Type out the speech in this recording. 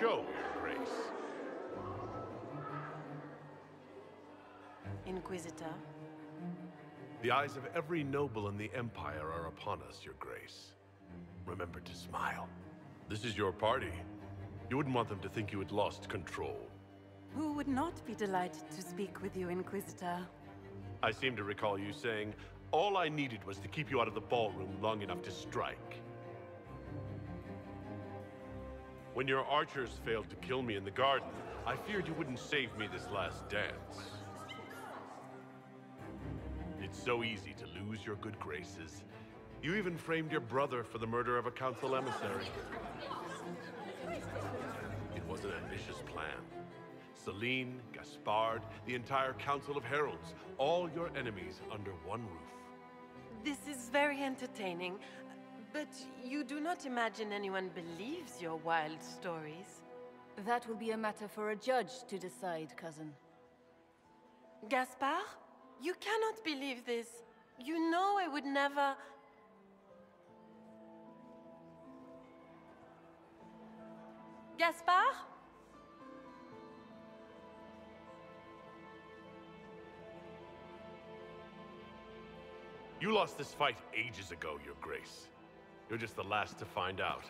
show your grace. Inquisitor? The eyes of every noble in the Empire are upon us, your grace. Remember to smile. This is your party. You wouldn't want them to think you had lost control. Who would not be delighted to speak with you, Inquisitor? I seem to recall you saying, all I needed was to keep you out of the ballroom long enough to strike. When your archers failed to kill me in the garden, I feared you wouldn't save me this last dance. It's so easy to lose your good graces. You even framed your brother for the murder of a council emissary. It was an ambitious plan. Celine, Gaspard, the entire Council of Heralds, all your enemies under one roof. This is very entertaining, but you do not imagine anyone believes your wild stories. That will be a matter for a judge to decide, cousin. Gaspard? You cannot believe this. You know I would never... Gaspard? You lost this fight ages ago, Your Grace. You're just the last to find out.